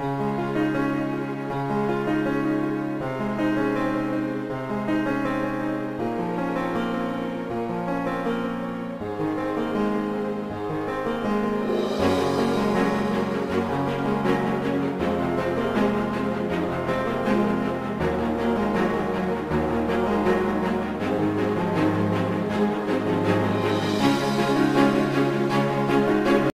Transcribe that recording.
you.